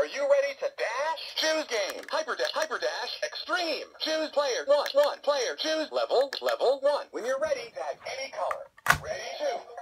Are you ready to dash? Choose game. Hyper dash, hyper dash, extreme. Choose player one, one, player. Choose level, level one. When you're ready, tag any color. Ready, to.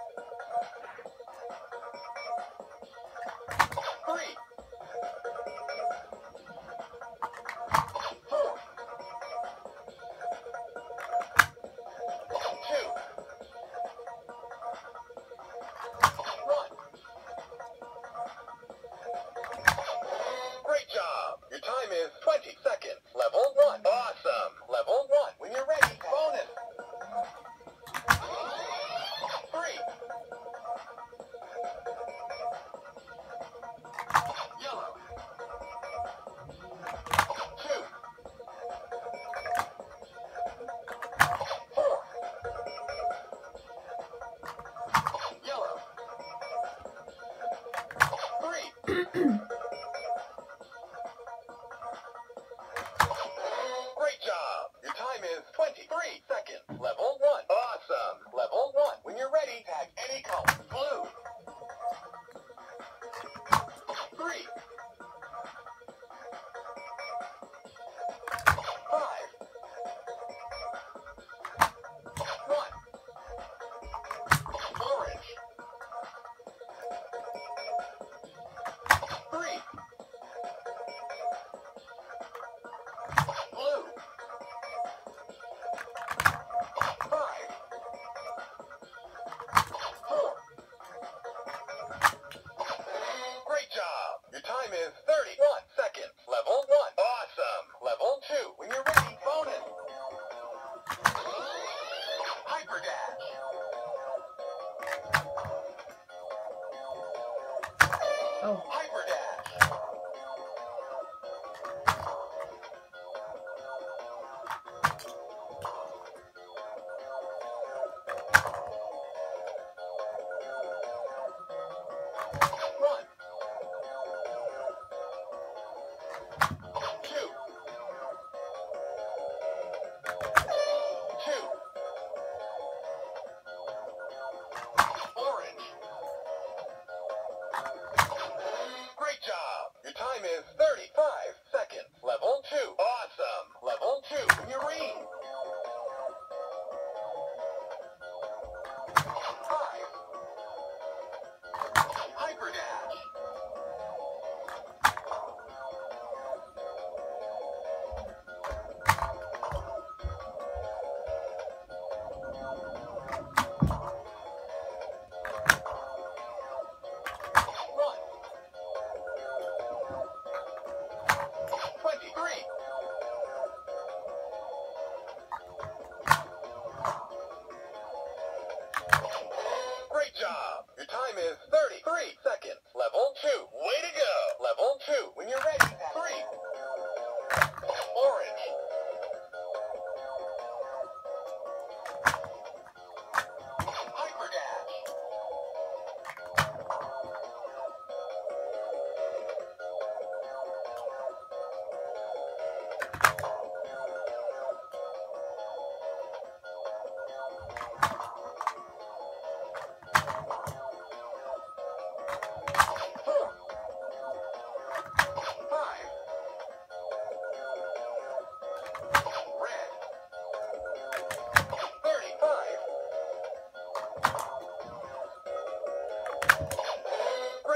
23 seconds. Level Time is 35 seconds. Level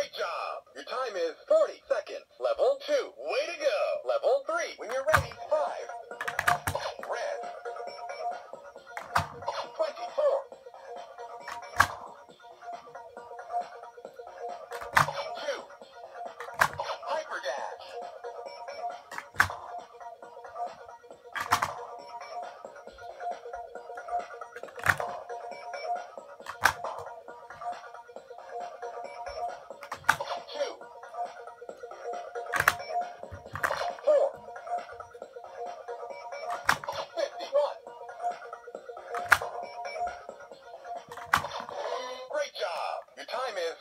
Great job. Your time is 40 seconds. Level 2. Way to go. Level 3. When you're ready, 5. Red.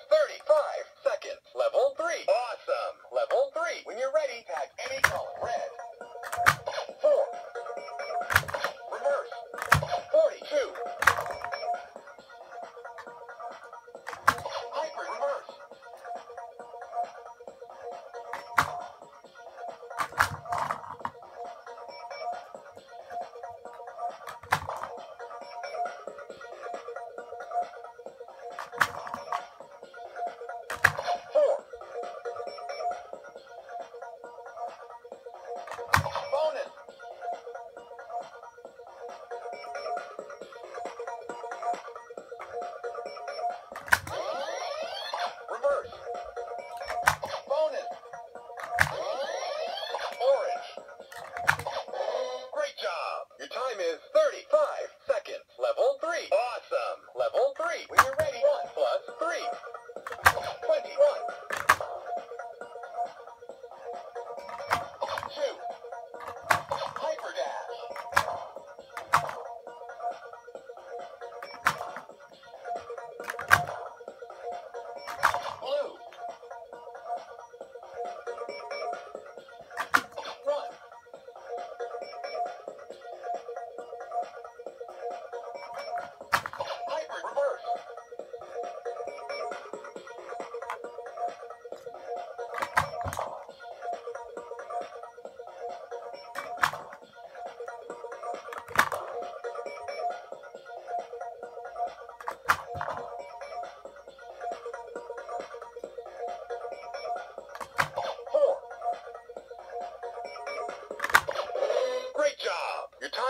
35 seconds. Level 3. Awesome. Level 3. When you're ready, tag any color. Red,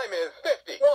time is 51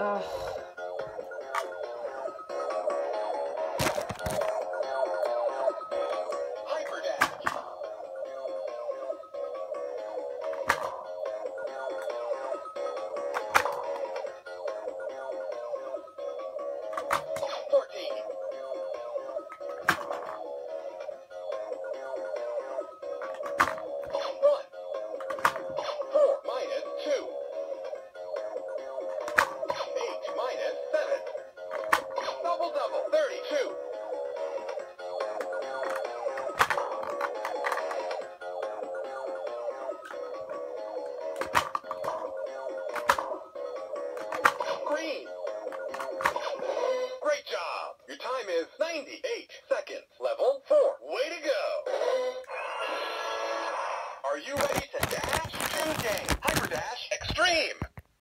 Ugh. Fourteen.